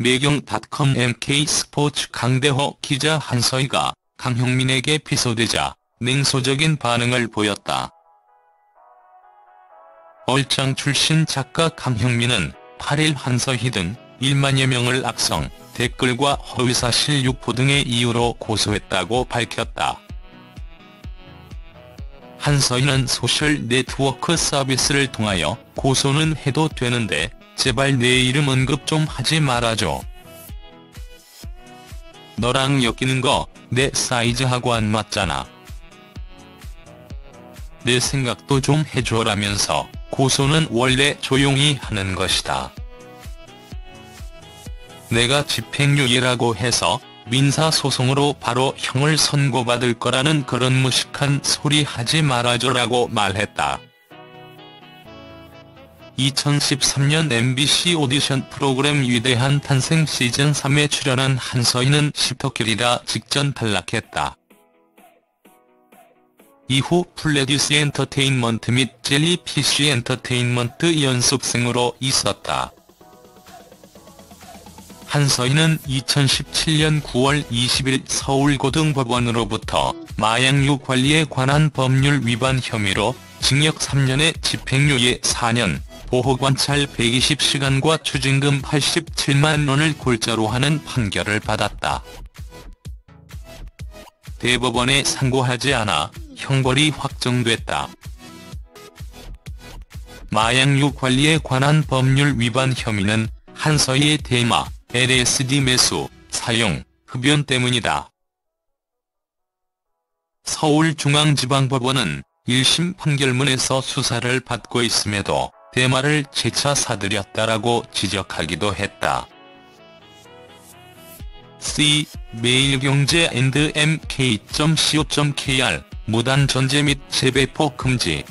매경닷컴 MK스포츠 강대호 기자 한서희가 강혁민에게 피소되자 냉소적인 반응을 보였다. 얼짱 출신 작가 강혁민은 8일 한서희 등 1만여 명을 악성, 댓글과 허위사실 유포 등의 이유로 고소했다고 밝혔다. 한서희는 소셜 네트워크 서비스를 통하여 고소는 해도 되는데 제발 내 이름 언급 좀 하지 말아줘. 너랑 엮이는 거 내 사이즈하고 안 맞잖아. 내 생각도 좀 해줘라면서 고소는 원래 조용히 하는 것이다. 내가 집행유예라고 해서 민사소송으로 바로 형을 선고받을 거라는 그런 무식한 소리 하지 말아줘라고 말했다. 2013년 MBC 오디션 프로그램 위대한 탄생 시즌 3에 출연한 한서희는 10터킬이라 직전 탈락했다. 이후 플레디스 엔터테인먼트 및 젤리피쉬 엔터테인먼트 연습생으로 있었다. 한서희는 2017년 9월 20일 서울고등법원으로부터 마약류 관리에 관한 법률 위반 혐의로 징역 3년에 집행유예 4년, 보호관찰 120시간과 추징금 87만 원을 골자로 하는 판결을 받았다. 대법원에 상고하지 않아 형벌이 확정됐다. 마약류 관리에 관한 법률 위반 혐의는 한서희의 대마, LSD 매수, 사용, 흡연 때문이다. 서울중앙지방법원은 1심 판결문에서 수사를 받고 있음에도 대마를 재차 사들였다라고 지적하기도 했다. C. 매일경제 and mk.co.kr 무단 전제 및 재배포 금지